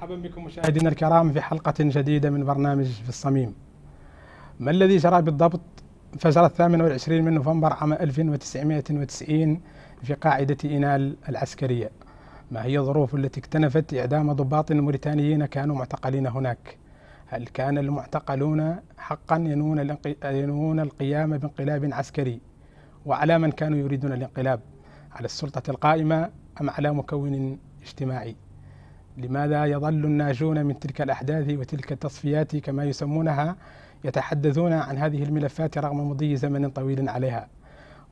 مرحبا بكم مشاهدينا الكرام في حلقة جديدة من برنامج في الصميم. ما الذي جرى بالضبط؟ فجر الثامن والعشرين من نوفمبر عام 1990 في قاعدة إينال العسكرية ما هي الظروف التي اكتنفت إعدام ضباط موريتانيين كانوا معتقلين هناك؟ هل كان المعتقلون حقا ينون, ينون القيام بانقلاب عسكري؟ وعلى من كانوا يريدون الانقلاب؟ على السلطة القائمة أم على مكون اجتماعي؟ لماذا يظل الناجون من تلك الأحداث وتلك التصفيات كما يسمونها يتحدثون عن هذه الملفات رغم مضي زمن طويل عليها؟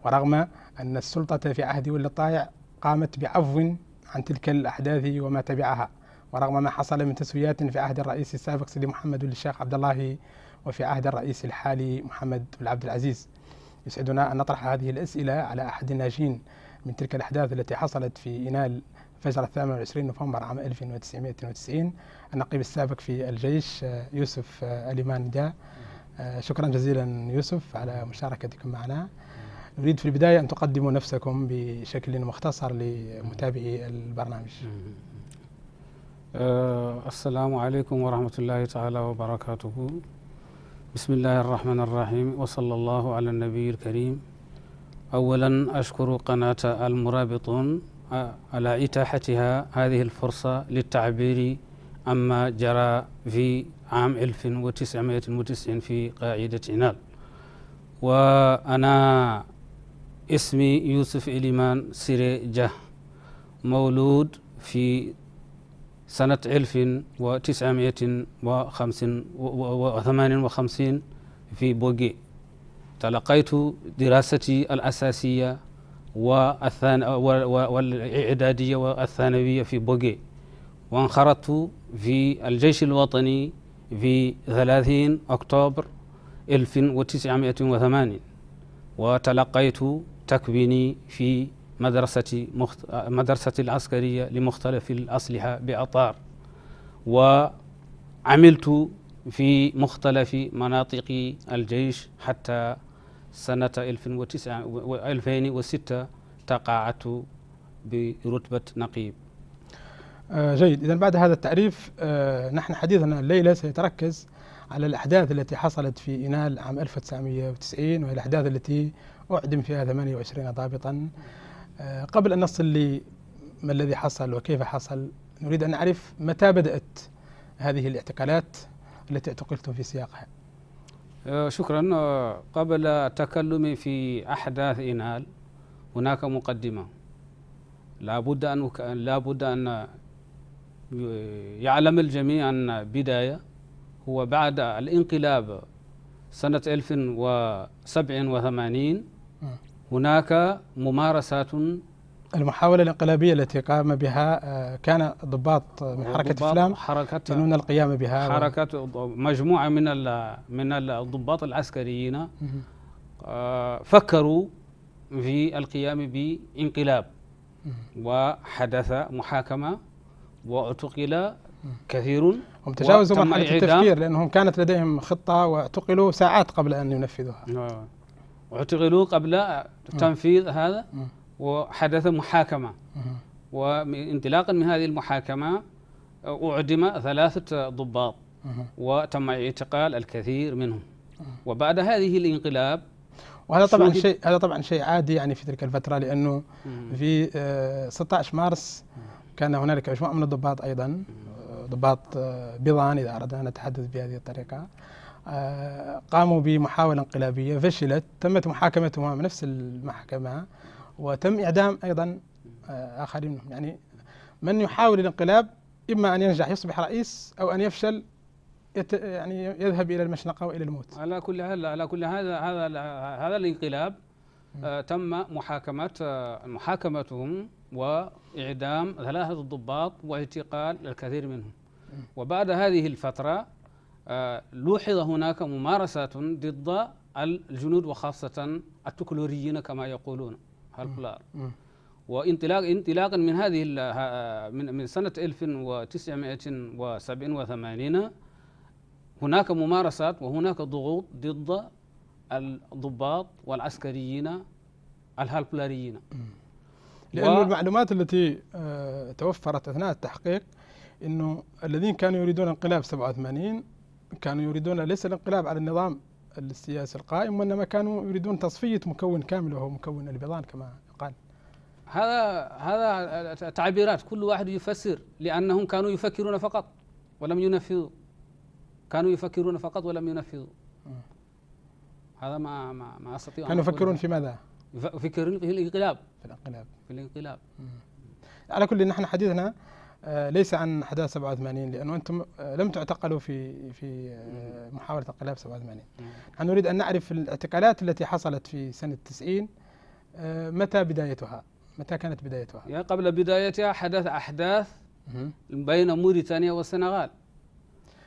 ورغم أن السلطة في عهد ولي الطائع قامت بعفو عن تلك الأحداث وما تبعها ورغم ما حصل من تسويات في عهد الرئيس السابق سيدي محمد الشيخ عبد الله وفي عهد الرئيس الحالي محمد بن عبد العزيز. يسعدنا أن نطرح هذه الأسئلة على أحد الناجين من تلك الأحداث التي حصلت في إينال فجر الثامن والعشرين نوفمبر عام 1992 النقيب السابق في الجيش يوسف أليمان جاء شكرا جزيلا يوسف على مشاركتكم معنا. نريد في البداية أن تقدموا نفسكم بشكل مختصر لمتابعي البرنامج. السلام عليكم ورحمة الله تعالى وبركاته. بسم الله الرحمن الرحيم وصلى الله على النبي الكريم. أولا أشكر قناة المرابطون على إتاحتها هذه الفرصة للتعبير عما جرى في عام 1990 في قاعدة عنال وأنا اسمي يوسف إليمان سيري جه مولود في سنة 1958 في بوغي. تلقيت دراستي الأساسية والإعدادية والثانوية في بوغي. وانخرطت في الجيش الوطني في 30 أكتوبر 1980 وتلقيت تكويني في مدرسة مخت... مدرسة العسكرية لمختلف الأسلحة بأطار. وعملت في مختلف مناطق الجيش حتى سنة 2006 تقاعدت برتبة نقيب. آه جيد. إذا بعد هذا التعريف آه نحن حديثنا الليلة سيتركز على الأحداث التي حصلت في إينال عام 1990 وهي الأحداث التي أعدم فيها 28 ضابطا. آه قبل أن نصل لما الذي حصل وكيف حصل نريد أن نعرف متى بدأت هذه الاعتقالات التي اعتقلتم في سياقها. شكرا. قبل التكلم في أحداث إينال هناك مقدمة. لابد أن لابد أن يعلم الجميع أن بداية هو بعد الانقلاب سنة 1087 هناك ممارسات المحاولة الانقلابية التي قام بها كان ضباط من حركة فلام حركة ينون القيام بها حركة مجموعة من من الضباط العسكريين فكروا في القيام بانقلاب وحدث محاكمة واعتقل كثير هم تجاوزوا مرحلة التفكير لأنهم كانت لديهم خطة واعتقلوا ساعات قبل أن ينفذوها. اعتقلوا قبل تنفيذ هذا. وحدث محاكمة. وانطلاقا من هذه المحاكمة أعدم ثلاثة ضباط وتم اعتقال الكثير منهم. وبعد هذه الانقلاب وهذا طبعا شيء هذا طبعا شيء عادي يعني في تلك الفترة لأنه في 16 مارس كان هنالك مجموعة من الضباط أيضا ضباط بيضان إذا أردنا أن نتحدث بهذه الطريقة. قاموا بمحاولة انقلابية فشلت تمت محاكمتهم أمام نفس المحكمة. وتم إعدام أيضا آخرين. منهم يعني من يحاول الانقلاب إما أن ينجح يصبح رئيس أو أن يفشل يت يعني يذهب إلى المشنقة وإلى الموت. على كل حال على كل هذا هذا هذا الانقلاب آه تم محاكمة آه محاكمتهم وإعدام ثلاثة ضباط واعتقال الكثير منهم. وبعد هذه الفترة آه لوحظ هناك ممارسات ضد الجنود وخاصة التكلوريين كما يقولون. هالبلار. وانطلاق انطلاقا من هذه من من سنة 1987 هناك ممارسات وهناك ضغوط ضد الضباط والعسكريين الهالبلاريين. لأن و- المعلومات التي آه، توفرت أثناء التحقيق أنه الذين كانوا يريدون انقلاب 87 كانوا يريدون ليس الانقلاب على النظام السياسي القائم وإنما كانوا يريدون تصفية مكون كامل وهو مكون البيضان كما قال. هذا هذا تعبيرات كل واحد يفسر لأنهم كانوا يفكرون فقط ولم ينفذوا. كانوا يفكرون فقط ولم ينفذوا. هذا ما ما ما أستطيع كانوا. يفكرون في ماذا؟ يف- يفكرون في الانقلاب. في الانقلاب. في الانقلاب. على كل نحن حديثنا ليس عن أحداث 87 لأنه أنتم آه، لم تعتقلوا في في آه، محاولة انقلاب 87 نحن نريد أن نعرف الاعتقالات التي حصلت في سنة 90 آه، متى بدايتها؟ متى كانت بدايتها؟ يعني قبل بدايتها حدث أحداث مهم. بين موريتانيا والسنغال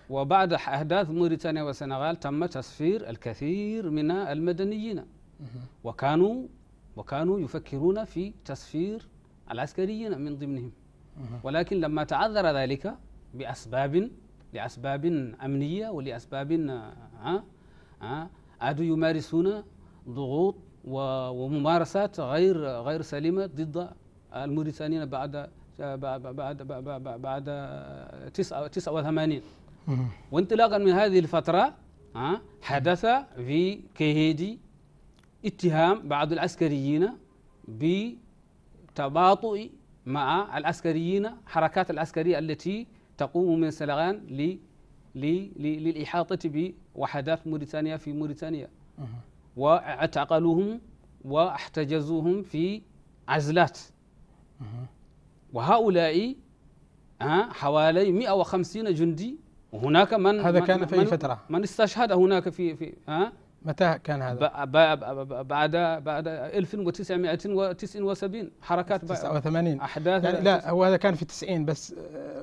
وبعد أحداث موريتانيا والسنغال تم تسفير الكثير من المدنيين. وكانوا وكانوا يفكرون في تسفير العسكريين من ضمنهم. ولكن لما تعذر ذلك بأسباب لأسباب أمنية ولأسباب آه، ها ها عادوا يمارسون ضغوط وممارسات غير غير سليمة ضد الموريتانيين بعد بعد بعد بعد, بعد 89 مهم. وانطلاقا من هذه الفترة ها حدث في كيهيدي اتهام بعض العسكريين بتباطؤ مع العسكريين حركات العسكرية التي تقوم من سلغان ل ل- ل- للإحاطة بوحدات موريتانيا في موريتانيا. وأعتقلوهم وأحتجزوهم في عزلات. وهؤلاء ها حوالي 150 جندي وهناك من هذا كان في من- فترة؟ من استشهد هناك في في ها متى كان هذا؟ بعد بعد 1979 حركات ب- 89 أحداث يعني لا هو هذا كان في 90 بس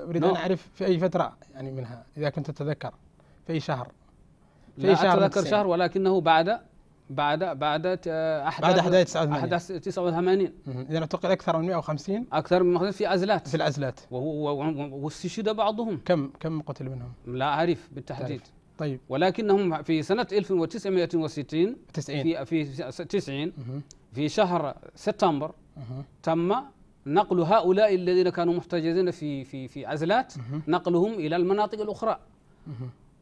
أريد أن نعم. أعرف في أي فترة يعني منها إذا كنت تتذكر في أي شهر في لا شهر أتذكر 90. شهر ولكنه بعد بعد بعد احداث بعد أحداث 89. أحداث 89 مهم. إذا اعتقل أكثر من 150 أكثر من مخزن في عزلات في و- واستشهد بعضهم كم كم قتل منهم؟ لا أعرف بالتحديد تعرف. طيب ولكنهم في سنة 1960 90 في في 90 مهم. في شهر سبتمبر. تم نقل هؤلاء الذين كانوا محتجزين في في في عزلات. نقلهم إلى المناطق الأخرى.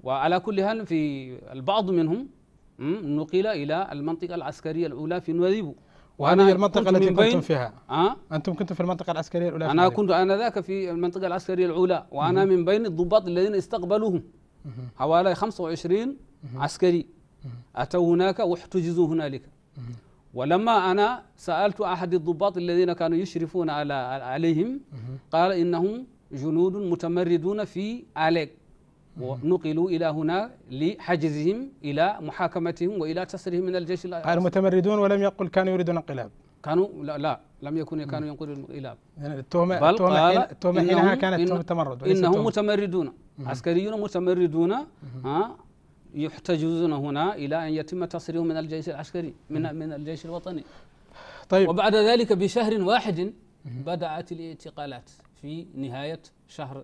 وعلى كل حال في البعض منهم نقل إلى المنطقة العسكرية الأولى في نواديبو وهذه المنطقة كنت التي كنتم فيها أه؟ أنتم كنتم في المنطقة العسكرية الأولى أنا. كنت انذاك في المنطقة العسكرية الأولى وأنا من بين الضباط الذين استقبلوهم. حوالي 25 عسكري. أتوا هناك واحتجزوا هنالك. ولما أنا سألت أحد الضباط الذين كانوا يشرفون على عليهم. قال إنهم جنود متمردون في آليك. ونقلوا إلى هنا لحجزهم إلى محاكمتهم وإلى تسرهم من الجيش قال متمردون ولم يقل كانوا يريدون انقلاب؟ كانوا لا, لا لم يكونوا كانوا ينقلوا الانقلاب يعني حين التهمة حينها إنهم- كانت تهمة تمرد تهمة- متمردون. عسكريون متمردون ها يحتجزون هنا إلى أن يتم تصريهم من الجيش العسكري من من الجيش الوطني. طيب. وبعد ذلك بشهر واحد بدأت الاعتقالات في نهاية شهر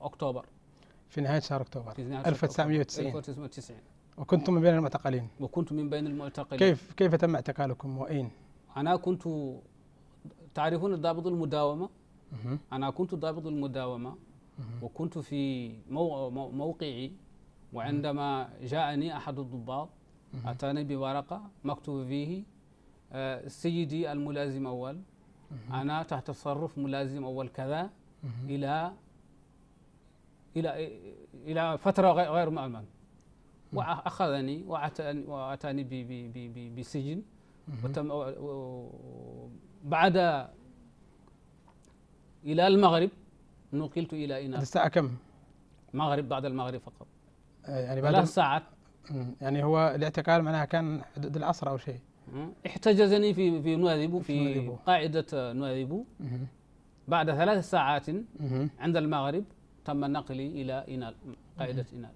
أكتوبر. في نهاية شهر أكتوبر. في نهاية شهر 1990 1990 وكنتم من بين المعتقلين. وكنت من بين المعتقلين. كيف كيف تم اعتقالكم؟ وأين؟ أنا كنت تعرفون ضابط المداومة؟ مهم. أنا كنت ضابط المداومة. وكنت في مو مو- موقعي وعندما جاءني أحد الضباط أتاني بورقة مكتوب فيه آه، سيدي الملازم أول. أنا تحت تصرف ملازم أول كذا إلى إلى إلى فترة غير مؤمن ب- ب- بسجن. وتم بعد إلى المغرب نقلت إلى هذه إناث الساعة كم؟ المغرب بعد المغرب فقط آه، يعني بعد ثلاث ساعات. يعني هو الاعتقال معناها كان حدود العصر أو شيء. احتجزني في في نواذيبو في نواذيبو. قاعدة نواذيبو مهم. بعد ثلاث ساعات. عند المغرب تم نقلي إلى إنال قاعدة إنال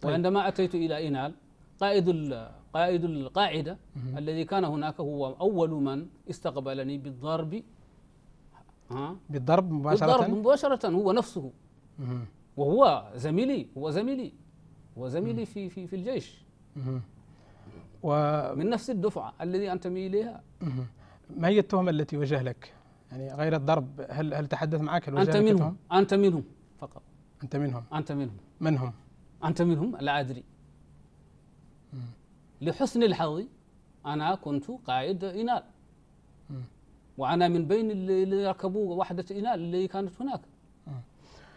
طيب. وعندما أتيت إلى إنال قائد قائد القاعدة الذي كان هناك هو أول من استقبلني بالضرب بالضرب بالضرب مباشرة مباشرة هو نفسه. وهو زميلي هو زميلي هو زميلي في في في الجيش. و من نفس الدفعة الذي انتمي إليها مهم. ما هي التهمة التي وجه لك؟ يعني غير الضرب هل هل تحدث معك هل أنت منهم؟ أنت منهم فقط أنت منهم أنت منهم من هم؟ أنت منهم لا أدري لحسن الحظ أنا كنت قائد إنال. وأنا من بين اللي ركبوا وحدة إنال اللي كانت هناك. مم.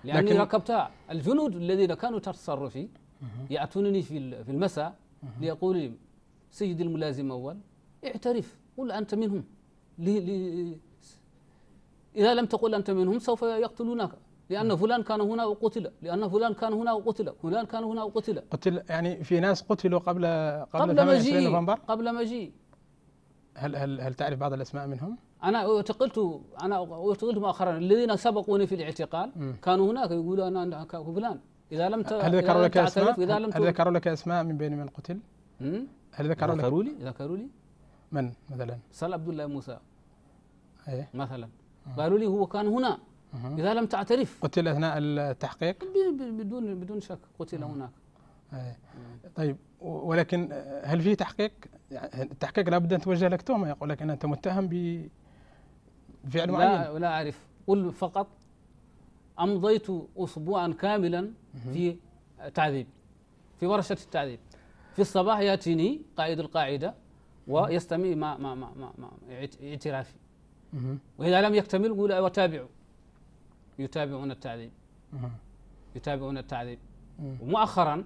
لأني لكن- ركبتها الجنود الذين كانوا تصرفي يأتونني في في المساء ليقولوا لي سيدي الملازم أول اعترف قل أنت منهم. لي لي إذا لم تقل أنت منهم سوف يقتلونك لأن فلان كان هنا وقتل لأن فلان كان هنا وقتل فلان كان هنا وقتل. قتل يعني في ناس قتلوا قبل قبل, قبل 28 مجيء نوفمبر؟ قبل مجيء هل هل هل تعرف بعض الأسماء منهم؟ أنا اعتقلت أنا اعتقلت مؤخرا الذين سبقوني في الاعتقال. كانوا هناك يقولوا أنا أنا فلان إذا لم ت... هل إذا ذكروا لك أسماء؟ تعترف إذا لم هل ذكروا لك أسماء من بين من قتل؟ هل ذكروا لك ذكروا لي ذكروا لي من مثلا؟ سال عبد الله موسى أيه. مثلا قالوا لي هو كان هنا. إذا لم تعترف قتل أثناء التحقيق؟ بدون بدون شك قتل هناك أيه. طيب ولكن هل في تحقيق؟ يعني التحقيق لابد أن توجه لك تهمة يقول لك أن أنت متهم ب بفعل معين. لا لا أعرف. قل فقط أمضيت اسبوعا كاملا في تعذيب في ورشة التعذيب. في الصباح يأتيني قائد القاعدة ويستمع مع مع مع, مع, مع اعت- اعترافي. وإذا لم يكتمل يقول وتابعوا يتابعون التعذيب. يتابعون التعذيب. ومؤخرا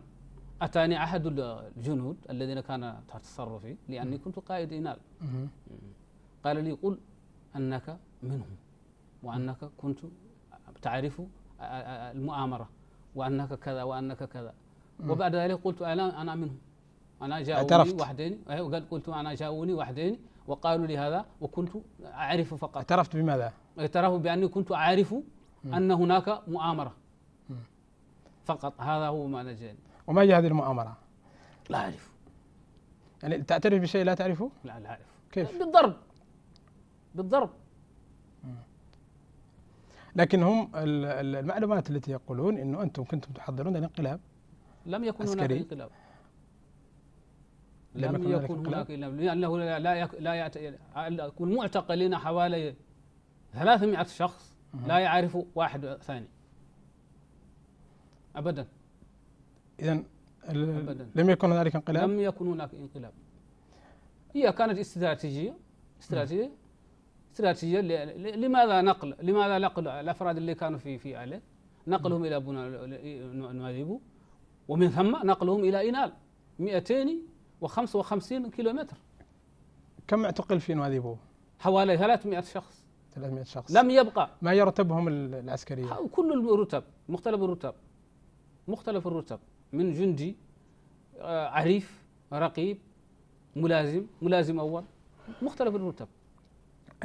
أتاني أحد الجنود الذين كان تحت تصرفي لأني كنت قائد مهم. قال لي قل أنك منهم. وأنك كنت تعرف المؤامرة وأنك كذا وأنك كذا. وبعد ذلك قلت أنا أنا منهم. أنا جاءوني اعترفت. وحدين أيوة، قال قلت أنا جاءوني وحدين وقالوا لي هذا وكنت أعرف فقط. اعترفت بماذا؟ اعترفوا بأني كنت أعرف أن هناك مؤامرة. فقط. هذا هو ما نجاني وما هي هذه المؤامرة؟ لا أعرف. يعني تعترف بشيء لا تعرفه؟ لا لا أعرف. كيف؟ بالضرب. بالضرب. لكن هم ال- ال- المعلومات التي يقولون إنه أنتم كنتم تحضرون الانقلاب لم يكن هناك. انقلاب. لم يكن هناك انقلاب؟ لأنه لا لا يك- لا يعت... يكون معتقلين حوالي 300 شخص لا يعرف واحد ثاني. ابدا. اذا أبداً. لم يكن هنالك انقلاب؟ لم يكن هناك انقلاب. هي كانت استراتيجيه استراتيجية. استراتيجية. لماذا نقل لماذا نقل الأفراد اللي كانوا في في آلة؟ نقلهم إلى بنا نواذيبو ومن ثم نقلهم إلى اينال 255 كيلومتر. كم اعتقل في نواذيبو؟ حوالي 300 شخص. 300 شخص. لم يبقى. ما هي رتبهم ال- العسكرية؟ كل الرتب مختلف الرتب مختلف الرتب. من جندي آه، عريف رقيب ملازم ملازم أول مختلف الرتب.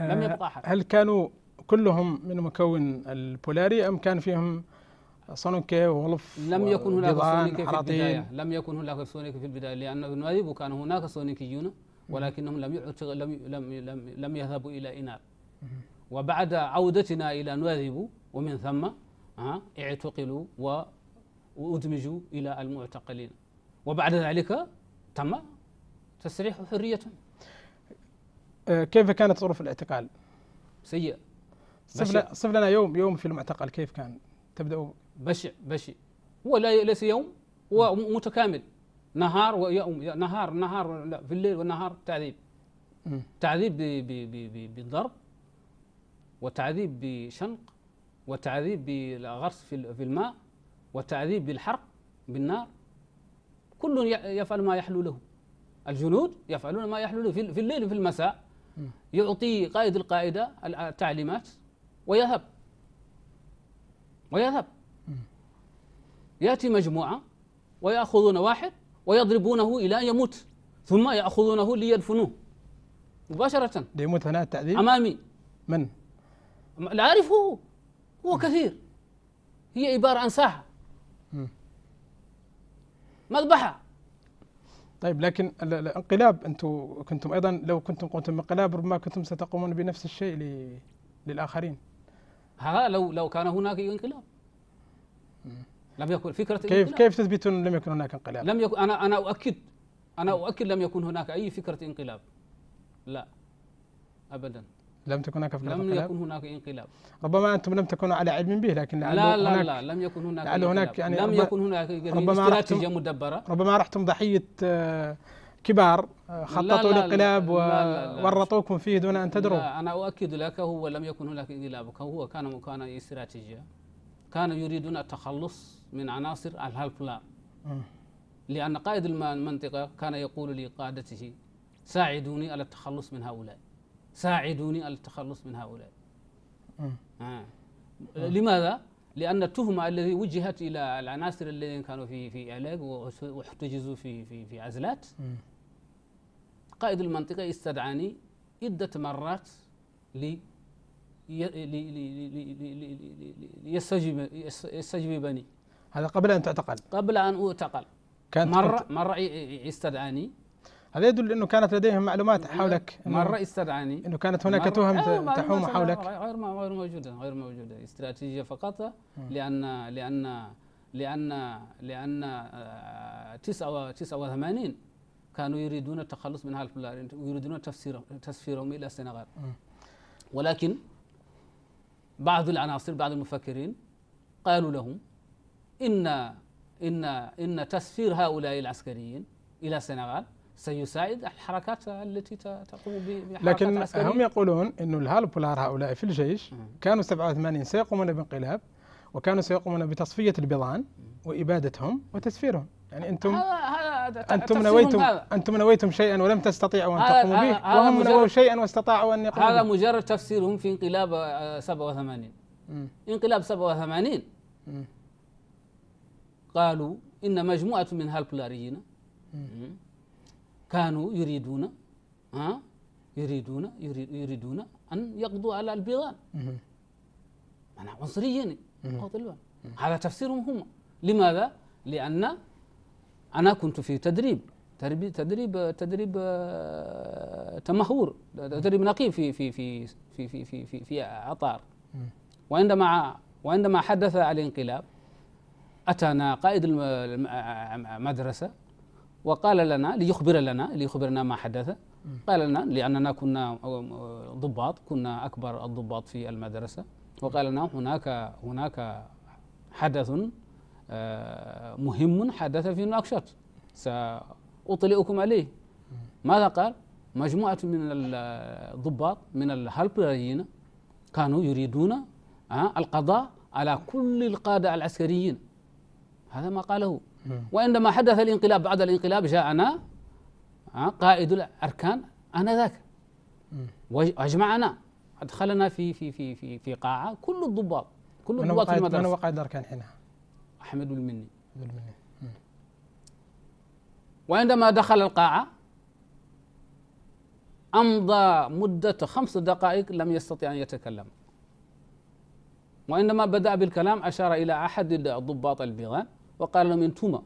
لم آه، يبقى أحد. هل كانوا كلهم من مكون البولاري أم كان فيهم سونيكي وولوف لم يكن هناك سونيكي في؟ البداية. لم يكن هناك سونيكي في البداية. لأن في نواذيب كان هناك سونيكيون ولكنهم لم لم لم لم, يذهبوا إلى اينال وبعد عودتنا إلى نواذيب ومن ثم اعتقلوا و- وأدمجوا إلى المعتقلين. وبعد ذلك تم تسريح حريتهم. كيف كانت ظروف الاعتقال؟ سيء. صف صف لنا يوم يوم في المعتقل كيف كان؟ تبدأ بشع بشع هو ليس يوم هو متكامل. نهار ويوم نهار نهار لا في الليل والنهار تعذيب. تعذيب بالضرب وتعذيب بشنق وتعذيب بالغرس في ال- في الماء وتعذيب بالحرق بالنار. كل يفعل ما يحلو له. الجنود يفعلون ما يحلو له. في في الليل وفي المساء. يعطي قائد القاعدة التعليمات ويذهب. ويذهب. يأتي مجموعة ويأخذون واحد ويضربونه إلى أن يموت ثم يأخذونه ليدفنوه. مباشرة. ليموت ثناء التعذيب؟ أمامي. من؟ لا أعرفه. هو كثير. هي عبارة عن ساحة. مذبحة. طيب لكن ال- الانقلاب أنتم كنتم أيضا لو كنتم قمتم بانقلاب ربما كنتم ستقومون بنفس الشيء للآخرين. ها لو لو كان هناك انقلاب. لم يكن فكرة كيف الانقلاب. كيف تثبتون لم يكن هناك انقلاب؟ لم يكن أنا أنا أؤكد أنا أؤكد لم يكن هناك أي فكرة انقلاب. لا. ابدا. لم تكن هناك لم انقلاب يكن هناك إنقلاب. ربما أنتم لم تكونوا على علم به لكن لعله لا لا هناك لا لم يكن هناك لعل هناك. يعني لم يكن هناك ربما استراتيجية مدبرة. ربما رحتم ضحية آه، كبار آه، خططوا لا، لا، الانقلاب لا، لا، لا. وورطوكم فيه دون أن تدروا. لا أنا أؤكد لك هو لم يكن هناك إنقلاب. هو كان كان استراتيجية. كانوا يريدون التخلص من عناصر مم. لأن قائد الم- المنطقة كان يقول لقادته ساعدوني على التخلص من هؤلاء. ساعدوني على التخلص من هؤلاء. آه. لماذا؟ لأن التهمة الذي وجهت إلى العناصر الذين كانوا في في وس- واحتجزوا في في في عزلات مم. قائد المنطقة استدعاني عدة مرات لي ي- لي- لي- لي- لي- لي- لي- لي- يستجيب يس- يستجيبني هذا قبل أن تعتقل قبل أن أعتقل كانت مرة مرة ي- ي- يستدعاني هذا يدل أنه كانت لديهم معلومات حولك مرة استدعاني أنه كانت هناك تهم آه، معلومات تحوم حولك. غير غير موجودة غير موجودة. استراتيجية فقط لأن لأن لأن لأن آه، تسعة و- تسعة وثمانين كانوا يريدون التخلص من هالبلاد ويريدون تفسير تسفيرهم إلى السنغال. ولكن بعض العناصر بعض المفكرين قالوا لهم إن إن إن تسفير هؤلاء العسكريين إلى السنغال سيساعد الحركات التي تقوم بحركات لكن عسكرية هم يقولون أنه الهالبولار هؤلاء في الجيش. كانوا 87 سيقومون بانقلاب وكانوا سيقومون بتصفية البيضان وإبادتهم وتسفيرهم يعني هذا أنتم تفسيرهم نويتم هذا أنتم نويتم شيئا ولم تستطيعوا أن هذا- تقوموا به وهم نووا شيئا واستطاعوا أن يقوموا هذا مجرد تفسيرهم في انقلاب آه، 87 مم. انقلاب 87 مم. قالوا إن مجموعة من هالبولاريين. كانوا يريدون ها يريدون يريد- يريدون أن يقضوا على البيضان. أنا عنصريين. قاتلون. هذا تفسيرهم هم لماذا؟ لأن أنا كنت في تدريب تدريب تدريب تدريب آه، تمهور تدريب نقيب في في في في في في في, في عطار. وعندما وعندما حدث الانقلاب أتانا قائد الم- الم- المدرسة وقال لنا ليخبر لنا ليخبرنا ما حدث. قال لنا لأننا كنا ضباط كنا أكبر الضباط في المدرسة. وقال لنا هناك هناك حدث آه، مهم حدث في نواكشوط سأطلئكم عليه. ماذا قال؟ مجموعة من الضباط من الهلبريين كانوا يريدون آه، القضاء على كل القادة العسكريين. هذا ما قاله. وعندما حدث الانقلاب بعد الانقلاب جاءنا آه، قائد الأركان آنذاك. مم. وأجمعنا. أدخلنا في في في في في قاعة كل الضباط كل الضباط في قائد من قائد الأركان حينها؟ أحمد المني. ذو المني. وعندما دخل القاعة أمضى مدة خمس دقائق لم يستطع أن يتكلم. وعندما بدأ بالكلام أشار إلى أحد الضباط البيضان وقال لهم أنتم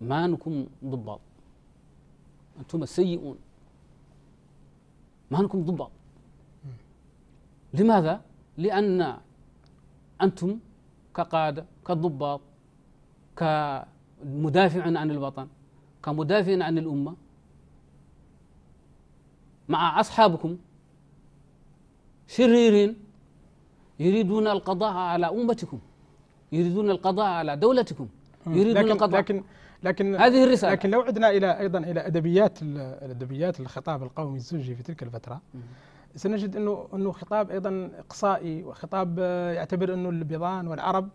ما أنكم ضباط. أنتم سيئون. ما أنكم ضباط. لماذا؟ لأن أنتم كقادة كضباط كمدافع عن الوطن كمدافع عن الأمة مع أصحابكم شريرين يريدون القضاء على أمتكم. يريدون القضاء على دولتكم. يريدون لكن القضاء. لكن لكن هذه الرسالة. لكن لو عدنا إلى أيضا إلى أدبيات ال- الأدبيات الخطاب القومي الزوجي في تلك الفترة سنجد انه إنه خطاب أيضا إقصائي وخطاب آه، يعتبر إنه البيضان والعرب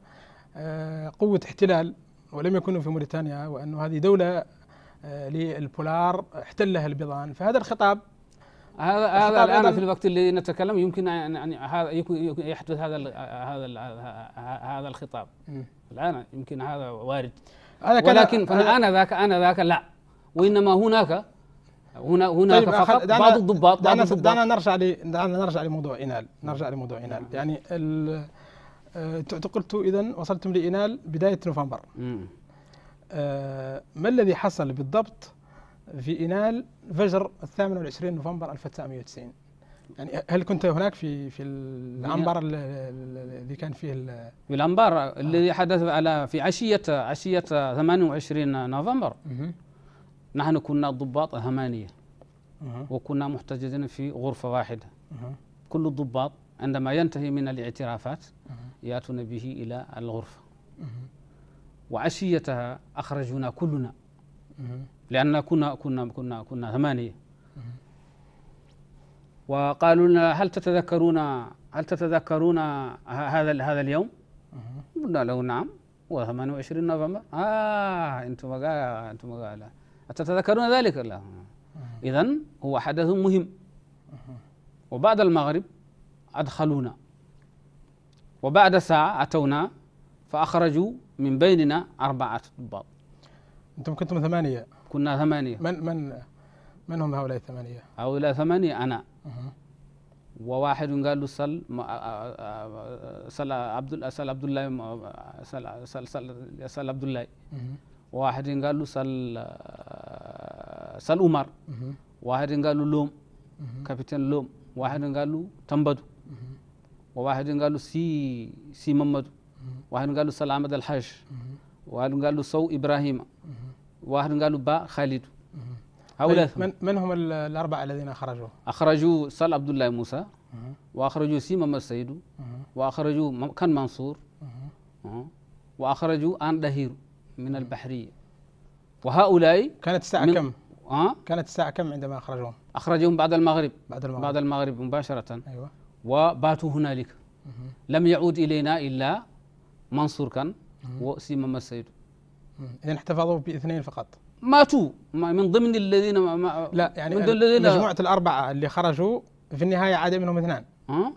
آه، قوة احتلال ولم يكونوا في موريتانيا وإنه هذه دولة آه، للبولار احتلها البيضان. فهذا الخطاب هذا هذا أيضاً- في الوقت الذي نتكلم يمكن أن هذا يحدث هذا هذا هذا الخطاب. مم. الآن يمكن هذا وارد. هذا ولكن فأنا ذاك أنا ذاك لا. وإنما هناك هنا هناك طيب، فقط دعنا- بعض الضباط بعض دعنا الضباط. دعنا نرجع ل دعنا نرجع لموضوع إنال. نرجع لموضوع إنال. يعني ال- آه، قلتوا إذا وصلتم لإنال بداية نوفمبر. آه، ما الذي حصل بالضبط؟ في إنال فجر الثامن والعشرين نوفمبر 1990 يعني هل كنت هناك في في العنبر ال- ال- الذي كان فيه في الأنبار الذي حدث على في عشية عشية 28 نوفمبر. نحن كنا ضباط ثمانية مه. وكنا محتجزين في غرفة واحدة مه. كل الضباط عندما ينتهي من الاعترافات يأتون به إلى الغرفة مه. وعشيتها أخرجونا كلنا. لأن كنا كنا كنا كنا ثمانية. وقالوا لنا هل تتذكرون هل تتذكرون هذا هذا اليوم؟ قلنا له نعم. هو 28 نوفمبر. آه أنتم أنتم قال أتتذكرون ذلك؟ لا. إذا هو حدث مهم. وبعد المغرب أدخلونا. وبعد ساعة أتونا فأخرجوا من بيننا أربعة ضباط أنتم كنتم ثمانية. كنا ثمانية من من من هم هؤلاء الثمانية؟ هؤلاء ثمانية أنا مه. وواحد قال له سل آ- سل عبد سل عبد الله سل سل سل, سل عبد الله. وواحد قال له سل سل عمر. واحد قال له لوم. كابتن لوم واحد قال له تنبدو. وواحد قال له سي سي محمد واحد قال له سل احمد الحاج. واحد قال له سو إبراهيم. واحد قال له با خالد. هؤلاء طيب من من هم ال- الأربعة الذين خرجوا؟ أخرجوا سل عبد الله موسى مه. وأخرجوا سي محمد سيدو مه. وأخرجوا م- كان منصور. أه. وأخرجوا آن دهير من البحرية وهؤلاء كانت الساعة من- كم؟ أه؟ كانت الساعة كم عندما أخرجوهم؟ اخرجهم بعد المغرب بعد المغرب بعد المغرب مباشرة أيوه وباتوا هنالك. لم يعود إلينا إلا منصور كان وسي محمد سيدو مه. اذا احتفظوا باثنين فقط. ماتوا. ما- من ضمن الذين ما ما لا يعني من الذين مجموعة الأربعة اللي خرجوا في النهاية عاد منهم اثنان. أه؟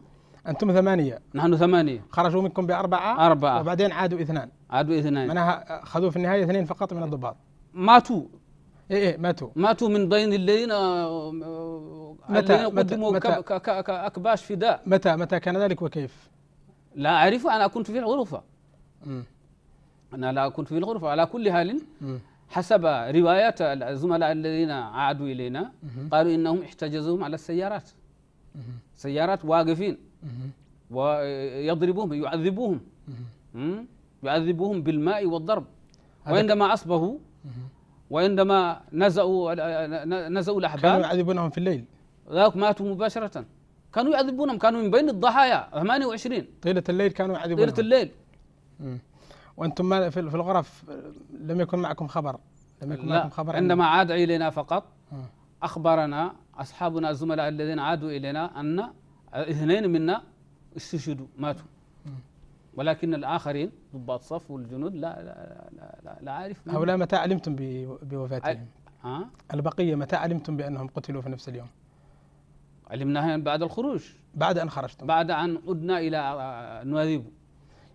أنتم ثمانية. نحن ثمانية. خرجوا منكم بأربعة أربعة. وبعدين عادوا اثنان. عادوا اثنين معناها اخذوا في النهاية اثنين فقط من الضباط. ماتوا. إيه إيه ماتوا. ماتوا من بين الذين آه، متى- الذين قدموا متى؟ كأكباش فداء. متى متى كان ذلك وكيف؟ لا أعرف أنا كنت في الغرفة. مم. أنا لا كنت في الغرفة على كل حال. حسب روايات الزملاء الذين عادوا إلينا. قالوا إنهم احتجزوهم على السيارات. سيارات واقفين. ويضربوهم يعذبوهم؟ يعذبوهم بالماء والضرب وعندما أصبحوا. وعندما نزعوا نزعوا كانوا الأحبال يعذبونهم في الليل ذاك ماتوا مباشرة كانوا يعذبونهم كانوا من بين الضحايا 28 طيلة الليل كانوا يعذبونهم ليلة الليل. وأنتم ما في الغرف لم يكن معكم خبر لم يكن معكم لا خبر عندما عاد إلينا فقط آه. أخبرنا أصحابنا الزملاء الذين عادوا إلينا أن اثنين منا استشهدوا ماتوا مم. ولكن الآخرين ضباط صف والجنود لا لا لا, لا, لا, منهم. هؤلاء متى علمتم بوفاتهم؟ ها البقية متى علمتم بأنهم قتلوا في نفس اليوم؟ علمناها بعد الخروج بعد أن خرجتم بعد أن عدنا إلى نواذيب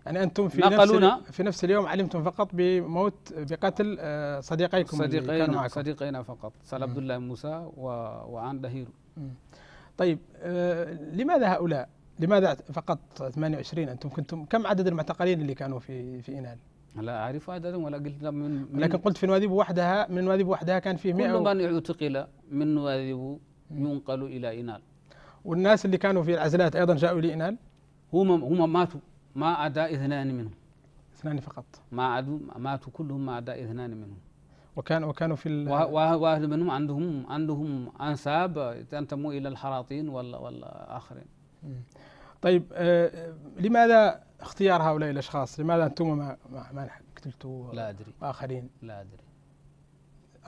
يعني أنتم في نفس نقلونا. في نفس اليوم علمتم فقط بموت بقتل آه، صديقيكم صديقينا صديقينا فقط سال عبد الله موسى و... وعن دهير. طيب آه، لماذا هؤلاء؟ لماذا فقط 28 أنتم كنتم كم عدد المعتقلين اللي كانوا في في إينال؟ لا أعرف عددا ولا قلت من, من لكن قلت في نواديب وحدها من نواديب وحدها كان فيه 100 كل من اعتقل من نواذيب ينقل إلى إنال والناس اللي كانوا في العزلات أيضا جاءوا لإنال هم هم ماتوا ما عدا اثنان منهم. اثنان فقط. ما عدوا ماتوا كلهم ما عدا اثنان منهم. وكان وكانوا في واحد منهم عندهم عندهم أنساب تنتموا إلى الحراطين ولا ولا آخرين. طيب آه، لماذا اختيار هؤلاء الأشخاص؟ لماذا أنتم ما ما, قتلتوا لا أدري. آخرين؟ لا أدري.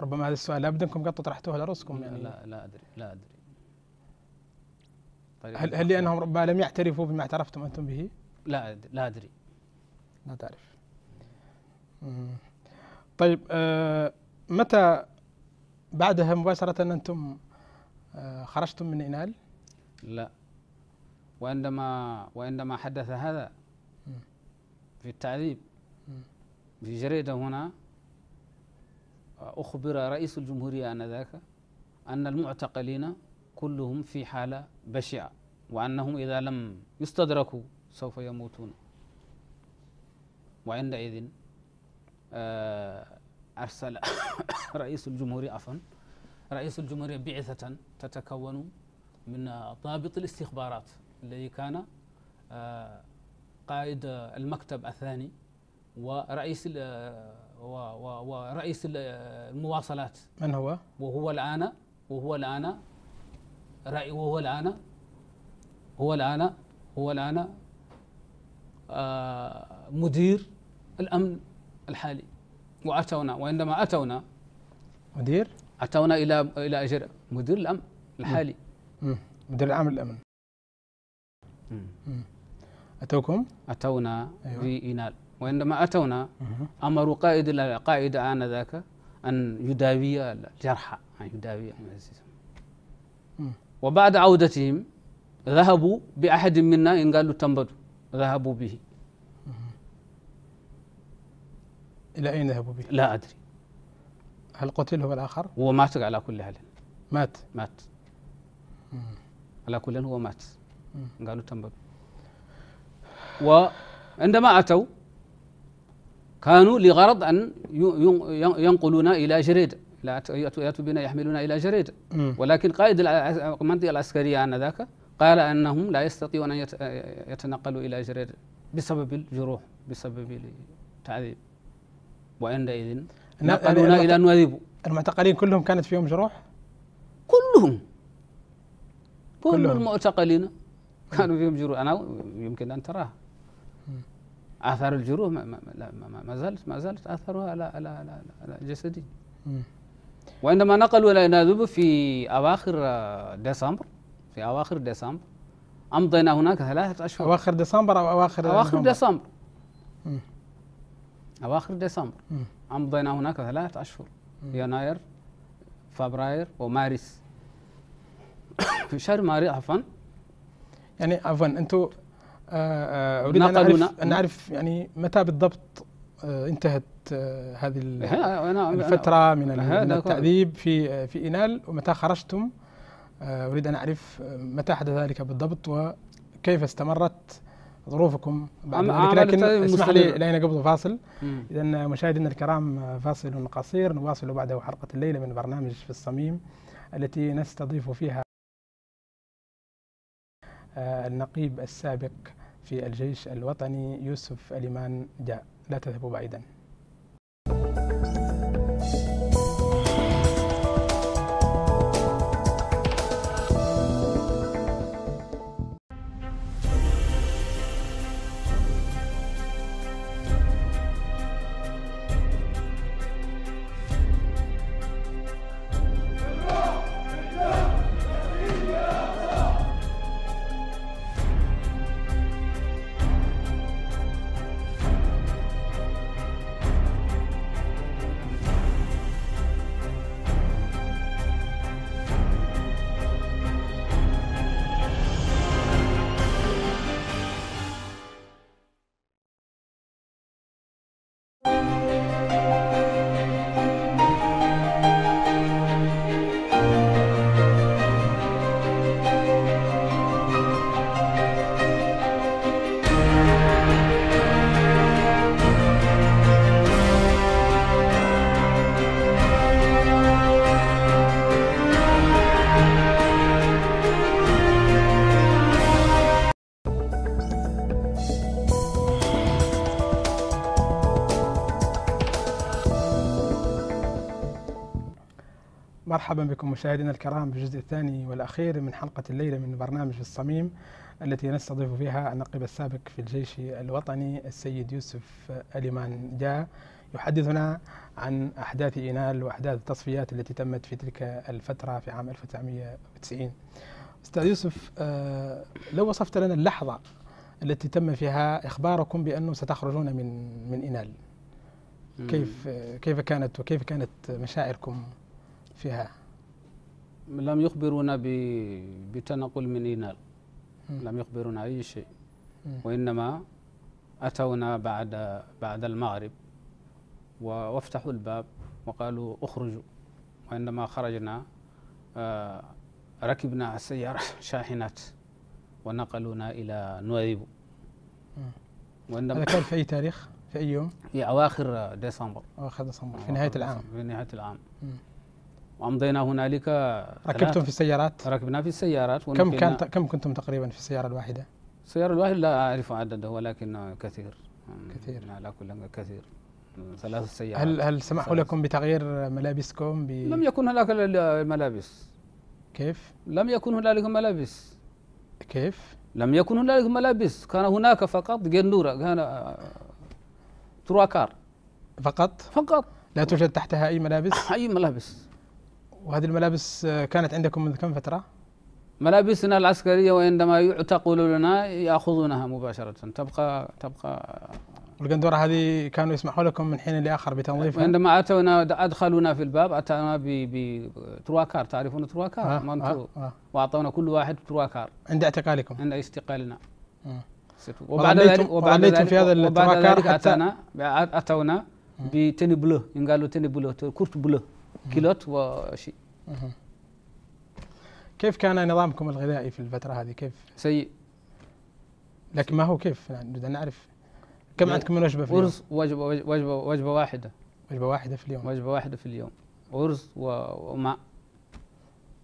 ربما هذا السؤال لابد أنكم قد طرحتوه لرؤوسكم يعني. لا لا أدري. لا أدري. هل هل لأنهم ربما لم يعترفوا بما اعترفتم أنتم به؟ لا لا أدري لا تعرف. طيب آه، متى بعدها مباشرة أنتم آه، خرجتم من إنال؟ لا وعندما وعندما حدث هذا. في التعذيب. في جريدة هنا أخبر رئيس الجمهورية آنذاك أن المعتقلين كلهم في حالة بشعة وأنهم إذا لم يستدركوا سوف يموتون وعندئذ آه، أرسل رئيس الجمهورية عفوا رئيس الجمهورية بعثة تتكون من ضابط الاستخبارات الذي كان آه، قائد المكتب الثاني ورئيس و- ورئيس ال- المواصلات من هو؟ وهو الآن وهو الآن وهو الآن هو الآن هو الآن آه مدير الأمن الحالي. وأتونا وعندما أتونا مدير؟ أتونا إلى إلى أجر مدير الأمن الحالي. مم. مدير العام للأمن مم. أتوكم؟ أتونا أيوة. في إينال وعندما أتونا مم. أمروا قائد القائد آنذاك أن يداوي الجرحى أن يداوي. وبعد عودتهم ذهبوا بأحد منا إن قالوا تنبدوا ذهبوا به. إلى أين ذهبوا به؟ لا أدري. هل قتل هو الآخر؟ هو مات على كل حال. مات؟ مات. مم. على كل هو مات. مم. قالوا تنبدوا وعندما أتوا كانوا لغرض أن ينقلونا إلى جريدة. لا يأتوا بنا يحملونا إلى جريدة. مم. ولكن قائد المنطقة العسكرية آنذاك قال أنهم لا يستطيعون أن يت- يتنقلوا إلى جريدة بسبب الجروح بسبب التعذيب. وعندئذ نقلونا إلى نواذب المعتقلين كلهم كانت فيهم جروح؟ كلهم. كل كلهم. المعتقلين كانوا فيهم جروح. أنا يمكن أن تراها. آثار الجروح ما, ما, ما, ما- زالت ما زالت آثارها على على على, على جسدي. وعندما نقلوا إلى ناذوب في أواخر ديسمبر في أواخر ديسمبر. أمضينا هناك ثلاثة أشهر. أواخر ديسمبر أو أواخر أواخر؟ ديسمبر. أواخر ديسمبر. أمضينا هناك ثلاثة أشهر. يناير فبراير ومارس. في شهر مارس عفوا. يعني عفوا أنتم آه، آه، أريد أن أعرف أن أعرف يعني متى بالضبط آه، انتهت هذه الفترة من التعذيب في في إينال ومتى خرجتم؟ أريد أن أعرف آه، متى حدث ذلك بالضبط وكيف استمرت ظروفكم بعد ذلك لكن اسمح لي. لين قبل فاصل. إذا مشاهدينا الكرام آه، فاصل قصير نواصل بعده حلقة الليلة من برنامج في الصميم التي نستضيف فيها آه، النقيب السابق في الجيش الوطني يوسف اليمان جاء لا تذهبوا بعيدا مرحبا بكم مشاهدينا الكرام في الجزء الثاني والأخير من حلقة الليلة من برنامج الصميم التي نستضيف فيها النقيب السابق في الجيش الوطني السيد يوسف أليمان جا يحدثنا عن أحداث إينال وأحداث التصفيات التي تمت في تلك الفترة في عام 1990 أستاذ يوسف آه، لو وصفت لنا اللحظة التي تم فيها إخباركم بأنه ستخرجون من من إينال. كيف كيف كانت وكيف كانت مشاعركم فيها؟ لم يخبرونا بتنقل من إينال مم. لم يخبرونا أي شيء. وإنما أتونا بعد بعد المغرب وافتحوا الباب وقالوا اخرجوا وعندما خرجنا آه، ركبنا سيارة شاحنات ونقلونا إلى نواذيبو مم. وعندما هذا كان في أي تاريخ؟ في أي يوم؟ في أواخر ديسمبر أواخر ديسمبر في نهاية العام في نهاية العام. وأمضينا هنالك ركبتم في السيارات؟ ركبنا في السيارات كم كان كم كنتم تقريبا في السيارة الواحدة؟ السيارة الواحد لا أعرف عدده ولكن كثير. كثير. على كل كثير. ثلاث سيارات. هل هل سمحوا. لكم بتغيير ملابسكم ب... لم يكن هناك ال- الملابس. كيف؟ لم يكن هنالك ملابس. كيف؟ لم يكن هنالك ملابس. كان هناك فقط جندورة كان آه، تراكار فقط؟ فقط. لا توجد تحتها أي ملابس؟ أي ملابس. وهذه الملابس آه، كانت عندكم منذ كم فترة؟ ملابسنا العسكرية وعندما يعتقل لنا يأخذونها مباشرة. تبقى تبقى والقندورة هذه كانوا يسمحوا لكم من حين لآخر بتنظيفها؟ عندما أتونا أدخلونا في الباب أتانا بترواكار تعرفون ترواكار آه آه آه. وأعطونا كل واحد ترواكار عند اعتقالكم؟ عند استقالنا. ستو. وبعد ذلك وبعد ذلك في هذا الترواكار أتانا أتونا بتني بلو. قالوا تني بلو كرت بلو. كيلوت وشيء. كيف كان نظامكم الغذائي في الفترة هذه؟ كيف؟ سيء. لكن ما هو كيف؟ يعني نريد أن نعرف. كم. عندكم من وجبة في اليوم؟ أرز وجبة وجبة وجبة واحدة. وجبة واحدة في اليوم. وجبة واحدة في اليوم. أرز و- وماء.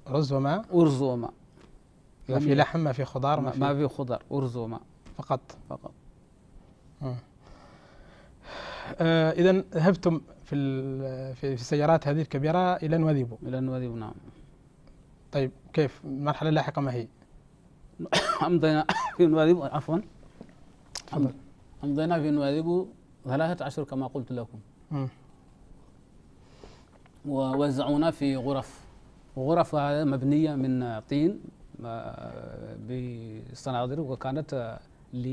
رز وماء؟ أرز وماء. ما في لحم ما في خضار ما ما ما في في خضر أرز وماء. فقط. فقط. آه إذا ذهبتم في في في السيارات هذه الكبيرة إلى نواذيبو إلى نواذيب نعم. طيب كيف؟ المرحلة اللاحقة ما هي؟ أمضينا في نواذيب عفوا. تفضل. أمضينا في نواذيب ثلاثة أشهر كما قلت لكم. ووزعونا في غرف. غرف مبنية من طين آه، بصناديق وكانت ل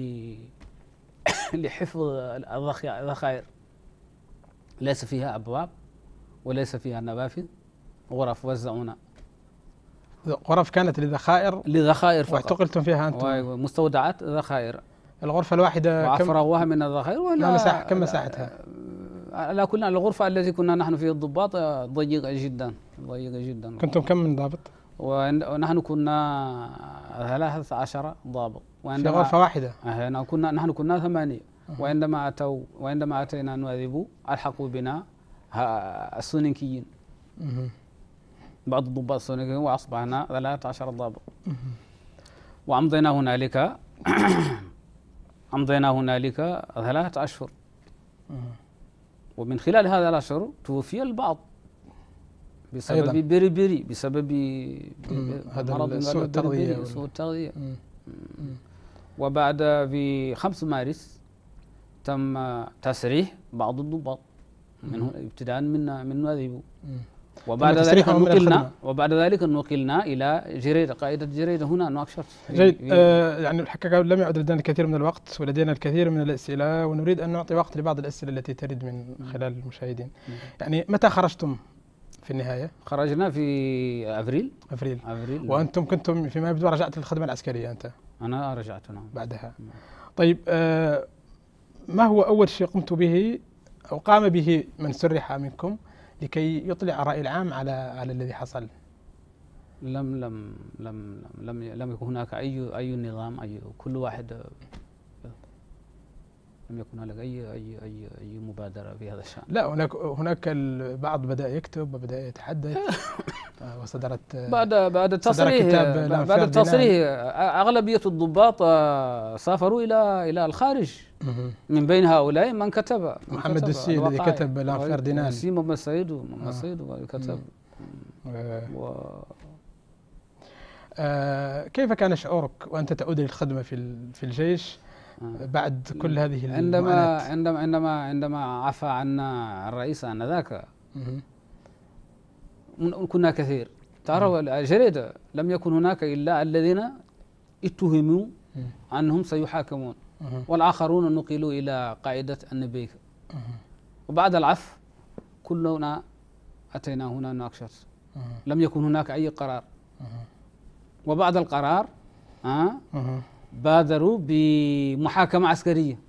لحفظ الذخائر. ليس فيها أبواب وليس فيها نوافذ. غرف وزعونا. غرف كانت للذخائر لذخائر فقط. واعتقلتم فيها أنتم؟ ومستودعات ذخائر الغرفة الواحدة كم؟ وأفرغوها من الذخائر ولا مساحة كم مساحتها؟ على كل حال الغرفة التي كنا نحن فيها الضباط آه، ضيقة جدا ضيقة جدا. كنتم كم من ضابط؟ ونحن كنا ثلاثة عشر ضابط. في غرفة واحدة؟ كنا نحن كنا ثمانية. وعندما أتوا وعندما أتينا نواذب ألحقوا بنا. ها- السونيكيين. بعض الضباط السونيكيين وأصبحنا ثلاثة عشر ضابط. وأمضينا هنالك أمضينا هنالك ثلاثة أشهر. ومن خلال هذا الأشهر توفي البعض. بسبب أيضاً. بيري بيري بسبب مرض سوء التغذية. سوء التغذية. وبعد في 5 مارس تم تسريح بعض الضباط من ابتداء من من مم. وبعد ذلك نقلنا. وبعد ذلك نقلنا إلى جريدة قائده جريدة هنا نواكشوط جيد آه يعني الحقيقة لم يعد لدينا الكثير من الوقت ولدينا الكثير من الأسئلة ونريد أن نعطي وقت لبعض الأسئلة التي ترد من خلال المشاهدين. يعني متى خرجتم في النهاية؟ خرجنا في ابريل أفريل. ابريل وأنتم كنتم فيما يبدو رجعت للخدمة العسكرية أنت. أنا رجعت نعم. بعدها. طيب آه ما هو أول شيء قمت به أو قام به من سرح منكم لكي يطلع الرأي العام على على الذي حصل؟ لم لم لم لم لم يكن هناك اي أي نظام اي كل واحد لم يكن هناك اي اي اي أي مبادرة في هذا الشأن. لا هناك هناك البعض بدأ يكتب وبدأ يتحدث آه، وصدرت آه، بعد بعد التصريح كتاب بعد التصريح أغلبية الضباط آه، سافروا إلى إلى الخارج. من بين هؤلاء من كتب من محمد كتب السي الذي. كتب L'enfer d'Inal. السي محمد سعيد محمد آه. سعيد كتب آه، و آه، كيف كان شعورك وأنت تعود للخدمة في في الجيش آه. بعد كل هذه عندما المعاناة عندما عندما عندما عفى عنا الرئيس. من- كنا كثير تعرفوا الجريدة لم يكن هناك إلا الذين اتهموا مم. أنهم سيحاكمون. والآخرون نقلوا إلى قاعدة النبيك مهم. وبعد العفو كلنا أتينا هنا ناقشت. لم يكن هناك أي قرار. وبعد القرار آه. بادروا بمحاكمة عسكرية.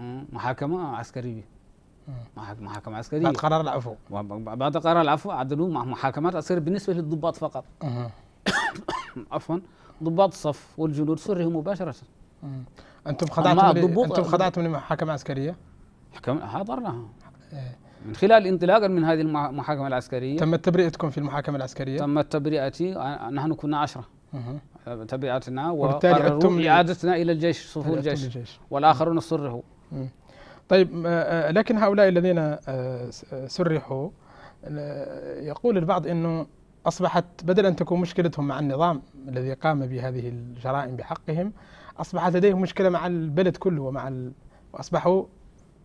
آه، محاكمة عسكرية. محاك- محاكمة عسكرية. بعد قرار العفو. وبعد قرار العفو عدلوا مع محاكمات عسكرية بالنسبة للضباط فقط. عفوا ضباط الصف والجنود سرهم مباشرة. أما خضعتم ل- أنتم خضعتم لمحاكمة عسكرية؟ حكم حضرناها إيه. من خلال انطلاقا من هذه المح- المحاكمة العسكرية. تمت تبرئتكم في المحاكمة العسكرية؟ تمت تبرئتي. نحن كنا عشرة. عدتم وقرروا إعادتنا إلى الجيش صفوف الجيش. للجيش. والآخرون سرحوا. طيب آه، آه، لكن هؤلاء الذين آه، سرحوا يقول البعض إنه أصبحت بدل أن تكون مشكلتهم مع النظام الذي قام بهذه الجرائم بحقهم أصبحت لديهم مشكلة مع البلد كله ومع ال... وأصبحوا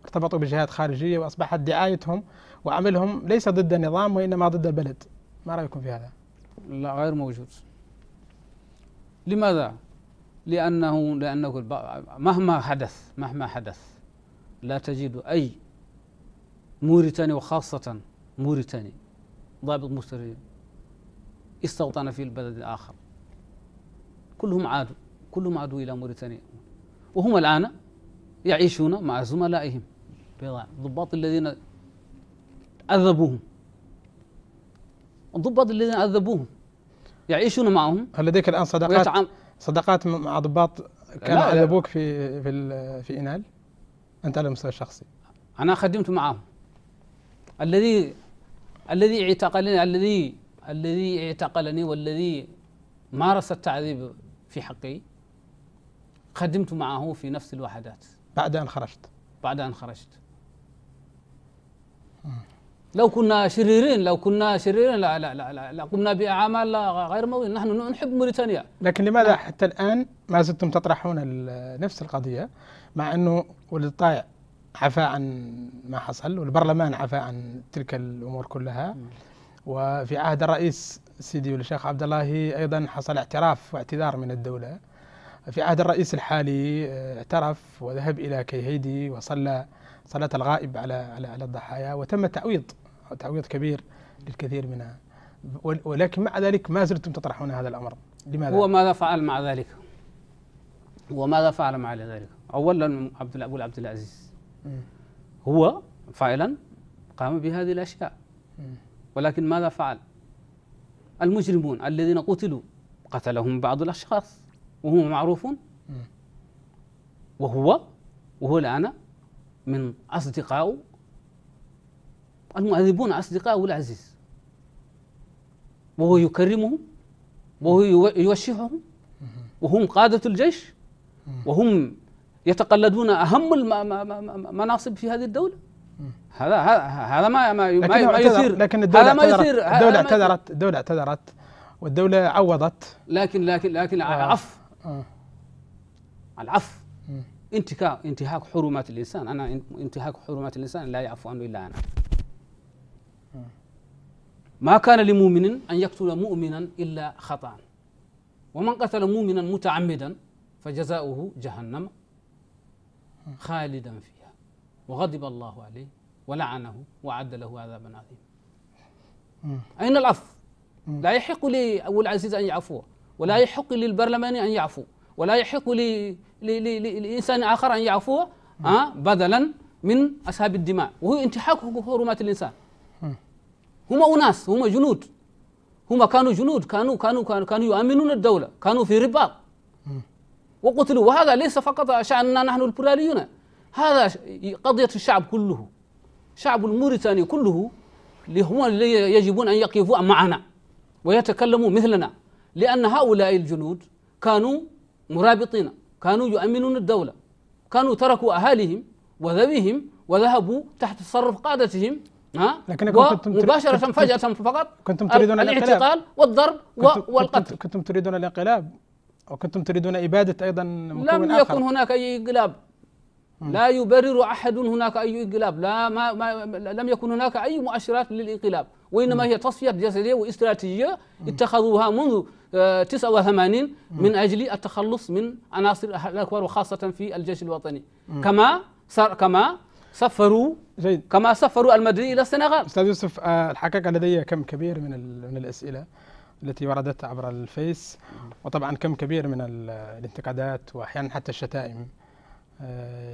ارتبطوا بجهات خارجية وأصبحت دعايتهم وعملهم ليس ضد النظام وإنما ضد البلد ما رأيكم في هذا؟ لا غير موجود لماذا؟ لأنه لأنه مهما حدث مهما حدث لا تجد أي موريتاني وخاصة موريتاني ضابط مستري استوطن في البلد الآخر كلهم عادوا كلهم عادوا إلى موريتانيا. وهم الآن يعيشون مع زملائهم. الضباط الذين عذبوهم الضباط الذين عذبوهم يعيشون معهم. هل لديك الآن صداقات صداقات مع ضباط كانوا عذبوك في في في إنال؟ أنت على المستوى الشخصي. أنا خدمت معهم. الذي الذي اعتقلني الذي الذي اعتقلني والذي مارس التعذيب في حقي خدمت معه في نفس الوحدات. بعد أن خرجت. بعد أن خرجت. لو كنا شريرين لو كنا شريرين لا لا لا, لا, لا قمنا بأعمال غير موين نحن نحب موريتانيا. لكن لماذا حتى الآن ما زلتم تطرحون نفس القضية مع أنه ولد الطائع عفى عن ما حصل والبرلمان عفى عن تلك الأمور كلها. وفي عهد الرئيس سيدي الشيخ عبد الله أيضا حصل اعتراف واعتذار من الدولة. في عهد الرئيس الحالي آه، اعترف وذهب إلى كيهيدي وصلى صلاة الغائب على على على الضحايا وتم تعويض تعويض كبير للكثير منها ولكن مع ذلك ما زلتم تطرحون هذا الأمر لماذا؟ هو ماذا فعل مع ذلك؟ هو ماذا فعل مع ذلك؟ أولا عبد أبو عبد العزيز هو فعلا قام بهذه الأشياء ولكن ماذا فعل؟ المجرمون الذين قتلوا قتلهم بعض الأشخاص وهم معروفون وهو وهو الآن من أصدقائه المؤذبون أصدقائه العزيز. وهو يكرمهم وهو يوشحهم. وهم قادة الجيش. وهم يتقلدون أهم المناصب في هذه الدولة. هذا هذا ما ما, ما يثير. لكن الدولة هذا ما يثير. الدولة اعتذرت الدولة اعتذرت والدولة عوضت. لكن لكن لكن آه. عفو آه. العفو. انتهاك انتهاك حرمات الإنسان. أنا انتهاك حرمات الإنسان لا يعفو عنه إلا أنا. ما كان لمؤمن أن يقتل مؤمنا إلا خطأ. ومن قتل مؤمنا متعمدا فجزاؤه جهنم خالدا فيها. وغضب الله عليه ولعنه وعد له عذابا عظيما. أين العفو؟ لا يحق لأبو العزيز أن يعفو ولا يحق للبرلمان أن يعفو ولا يحق لإنسان آخر أن يعفو أه بدلا من أصحاب الدماء. وهو انتهاك حرمات الإنسان. هم أناس هم جنود. هم كانوا جنود كانوا كانوا كانوا, كانوا يؤمنون الدولة كانوا في رباط. وقتلوا وهذا ليس فقط شأننا نحن البلاليون هذا قضية الشعب كله. شعب الموريتاني كله هم يجبون أن يقفوا معنا ويتكلموا مثلنا. لأن هؤلاء الجنود كانوا مرابطين كانوا يؤمنون الدولة كانوا تركوا أهاليهم وذويهم وذهبوا تحت تصرف قادتهم ها؟ لكنكم كنتم مباشرة فجأة فقط كنتم تريدون الاعتقال والضرب والقتل. كنتم تريدون الانقلاب وكنتم تريدون إبادة أيضا لم يكن آخر. هناك أي انقلاب. لا يبرر أحد هناك أي انقلاب. لا ما, ما لم يكن هناك أي مؤشرات للانقلاب. وإنما هي تصفية جسدية واستراتيجية اتخذوها منذ 89 آه، من أجل التخلص من عناصر الأكبر وخاصة في الجيش الوطني. كما كما سفروا جيد. كما سفروا المدني إلى السنغال. أستاذ يوسف آه، الحقيقة لدي كم كبير من من الأسئلة التي وردت عبر الفيس وطبعا كم كبير من الانتقادات واحيانا حتى الشتائم.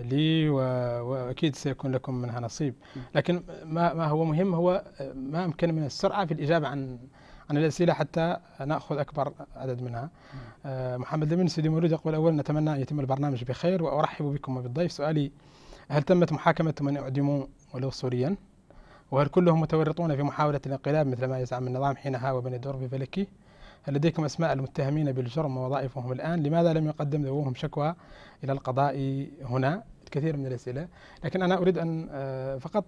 لي وأكيد سيكون لكم منها نصيب. لكن ما ما هو مهم هو ما أمكن من السرعة في الإجابة عن عن الأسئلة حتى نأخذ أكبر عدد منها. آه، محمد لمن سيدي مولود يقول اولا نتمنى أن يتم البرنامج بخير وأرحب بكم وبالضيف. سؤالي هل تمت محاكمة من اعدموا ولو سوريا؟ وهل كلهم متورطون في محاولة الانقلاب مثل ما يزعم النظام حينها وبني دور في فلكي هل لديكم أسماء المتهمين بالجرم ووظائفهم الآن لماذا لم يقدم ذووهم شكوى إلى القضاء هنا؟ الكثير من الأسئلة. لكن أنا أريد أن آه، فقط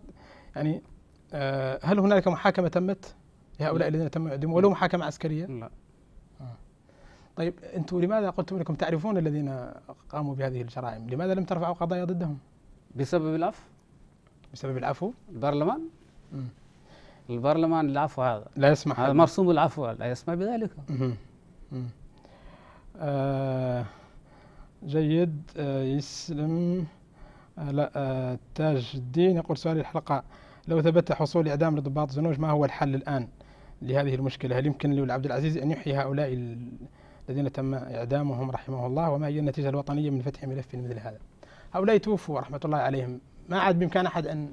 يعني آه، هل هنالك محاكمة تمت؟ لهؤلاء الذين تم إعدامهم ولو محاكمة عسكرية؟ لا. طيب أنتم لماذا قلتم أنكم تعرفون الذين قاموا بهذه الجرائم؟ لماذا لم ترفعوا قضايا ضدهم؟ بسبب العفو؟ بسبب العفو؟ البرلمان. البرلمان العفو هذا. لا يسمح هذا مرسوم بالعفو لا يسمح بذلك. آه جيد آه يسلم. آه لا آه تاج الدين يقول سؤال الحلقة. لو ثبت حصول إعدام لضباط زنوج ما هو الحل الآن لهذه المشكلة؟ هل يمكن لعبد العزيز أن يحيي هؤلاء ال- الذين تم إعدامهم رحمه الله؟ وما هي النتيجة الوطنية من فتح ملف مثل هذا؟ هؤلاء توفوا رحمة الله عليهم. ما عاد بإمكان أحد أن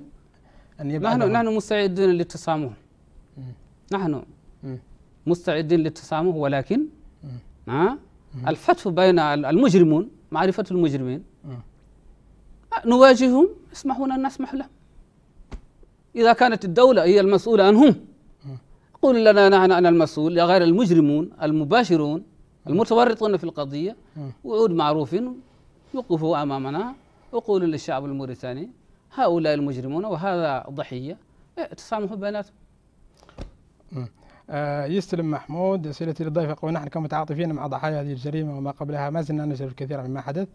أن يبعدهم نحن نحن مستعدين للتسامح. نحن. مستعدين للتسامح ولكن. ها. الفتح بين المجرمون معرفة المجرمين. نواجههم يسمحون أن نسمح لهم إذا كانت الدولة هي المسؤولة عنهم قول لنا نحن أنا المسؤول غير المجرمون المباشرون المتورطون في القضية. وعود معروف يوقفوا أمامنا وقولوا للشعب الموريتاني هؤلاء المجرمون وهذا ضحية. إيه، تسامحوا بيناتهم آه، يستلم محمود أسئلتي للضيف. يقول نحن كمتعاطفين مع ضحايا هذه الجريمة وما قبلها ما زلنا نجهل الكثير مما حدث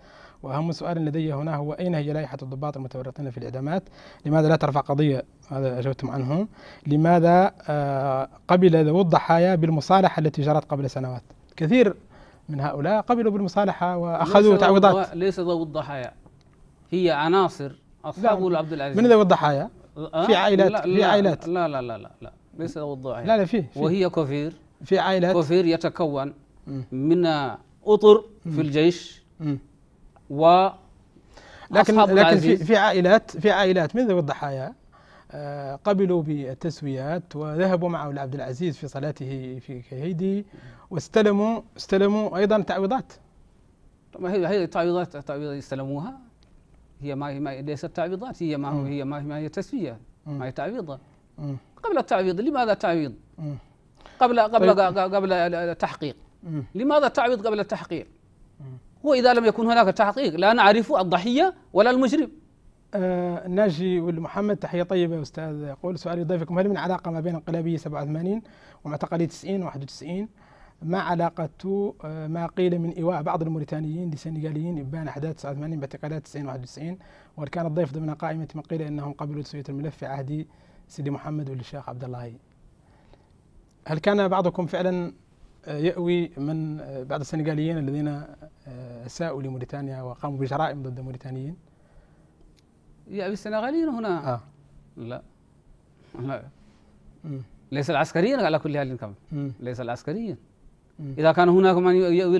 وأهم سؤال لدي هنا هو أين هي لائحة الضباط المتورطين في الإعدامات؟ لماذا لا ترفع قضية؟ هذا أجبتم عنه لماذا آه، قبل ذوي الضحايا بالمصالحة التي جرت قبل سنوات؟ كثير من هؤلاء قبلوا بالمصالحة وأخذوا ليس تعويضات. ليس ذوي الضحايا. هي عناصر أصحاب لا، عبد العزيز من ذوي الضحايا أه؟ في عائلات- لا في لا عائلات. لا لا لا لا, لا. ليس ذوي الضحايا لا لا فيه, فيه, وهي COVIRE في عائلات COVIRE يتكون مم. من أطر في الجيش. و لكن لكن في. في عائلات في عائلات من ذوي الضحايا آه، قبلوا بالتسويات وذهبوا مع عبد العزيز في صلاته في كهيدي واستلموا استلموا أيضا تعويضات طب هي هي تعويضات تعويضات يستلموها هي ما هي ما ليست تعويضات هي ما هو. هي ما هي, ما هي تسوية. ما هي تعويضة. قبل التعويض لماذا تعويض؟ قبل قبل طيب. قبل التحقيق. لماذا التعويض قبل التحقيق؟ وإذا لم يكن هناك تحقيق لا نعرف الضحية ولا المجرم آه الناجي والمحمد تحية طيبة يا أستاذ يقول سؤالي ضيفكم هل من علاقة ما بين انقلابية 87 ومعتقلية 90 و 91 ما علاقة آه ما قيل من إيواء بعض الموريتانيين للسنغاليين إبان أحداث 89 باعتقالات 90 و 91 وهل كان الضيف ضمن قائمة من قيل أنهم قبلوا تسوية الملف في عهد سيدي محمد والشيخ عبد الله هل كان بعضكم فعلا آه، يأوي من آه، بعض السنغاليين الذين أساءوا لموريتانيا وقاموا بجرائم ضد الموريتانيين؟ يا السنغاليين هنا آه. لا لا مم. ليس العسكريين على كل حال كم. ليس العسكريين. إذا كان هناك من يؤوي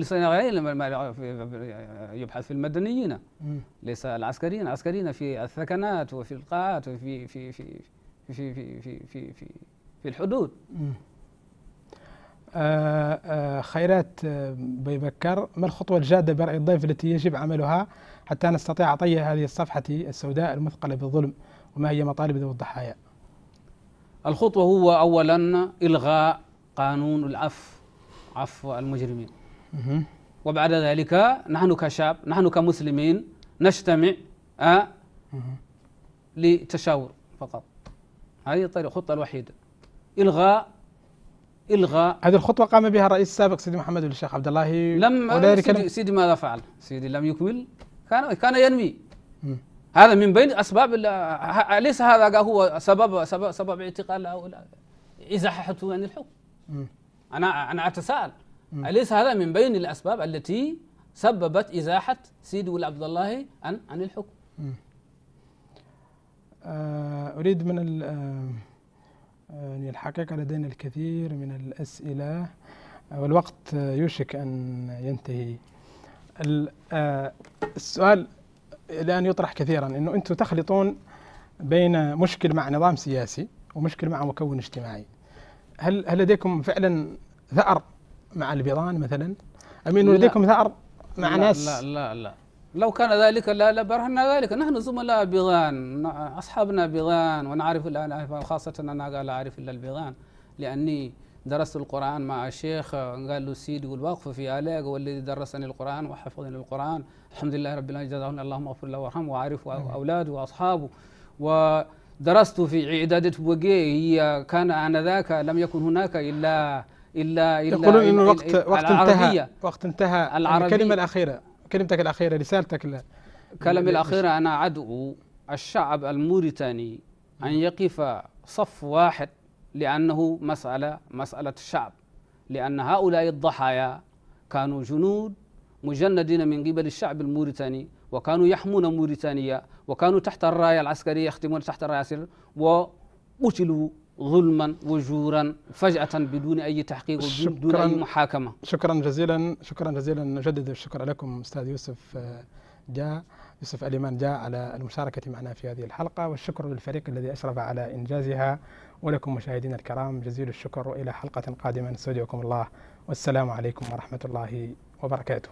ما- يبحث في المدنيين. ليس العسكريين العسكريين في الثكنات وفي القاعات وفي في في في في في في في, في, في الحدود. آه آه خيرات آه بي بكر ما الخطوة الجادة برأي الضيف التي يجب عملها حتى نستطيع طي هذه الصفحة السوداء المثقلة بالظلم وما هي مطالب ذوي الضحايا الخطوة هو أولا إلغاء قانون العفو عفو المجرمين. وبعد ذلك نحن كشعب نحن كمسلمين نجتمع مهم. لتشاور فقط هذه الطريقة الخطة الوحيدة إلغاء إلغاء هذه الخطوة قام بها الرئيس السابق سيدي محمد بن الشيخ عبد الله لم سيدي, سيدي ماذا فعل؟ سيدي لم يكمل كان كان ينمي. هذا من بين أسباب ال- ه- ليس هذا هو سبب سبب سبب اعتقال هؤلاء ازاحته عن الحكم. أنا أنا أتساءل. أليس هذا من بين الأسباب التي سببت إزاحة سيدي ولد عبد الله عن عن الحكم آه، أريد من ال- آه، آه، يعني الحقيقة لدينا الكثير من الأسئلة آه، والوقت آه، يوشك أن ينتهي ال- آه، السؤال الآن يطرح كثيرا أنه أنتم تخلطون بين مشكل مع نظام سياسي ومشكل مع مكون اجتماعي هل هل لديكم فعلا ثأر مع البيضان مثلا؟ أم أنه. لديكم ثأر مع لا ناس؟ لا لا لا. لو كان ذلك لا لبرهنا ذلك. نحن زملاء بيضان أصحابنا بيضان ونعرف لا نعرف خاصة أنا لا أعرف إلا البيضان. لأني درست القرآن مع الشيخ قال له سيدي والوقف في آلاء والذي درسني القرآن وحفظني القرآن. الحمد لله رب العالمين. جزاه الله اللهم اغفر له وارحمه وعارف اولاده وأصحابه. درست في إعدادية بوجيه هي كان آنذاك لم يكن هناك إلا إلا إلا يقولون إلا- وقت إلا- وقت. انتهى وقت انتهى العربية. الكلمة الأخيرة كلمتك الأخيرة رسالتك ل- كلامي ل- الأخير أنا أدعو الشعب الموريتاني أن يقف صف واحد لأنه مسألة مسألة الشعب لأن هؤلاء الضحايا كانوا جنود مجندين من قبل الشعب الموريتاني وكانوا يحمون موريتانيا وكانوا تحت الراية العسكرية يخدمون تحت الراية العسكرية وقتلوا ظلما وجورا فجأة بدون أي تحقيق شكراً. أي محاكمة شكرا جزيلا شكرا جزيلا نجدد الشكر لكم أستاذ يوسف آه، جاء يوسف أليمان جاء على المشاركة معنا في هذه الحلقة والشكر للفريق الذي أشرف على إنجازها ولكم مشاهدينا الكرام جزيل الشكر والى حلقة قادمة نستودعكم الله والسلام عليكم ورحمة الله وبركاته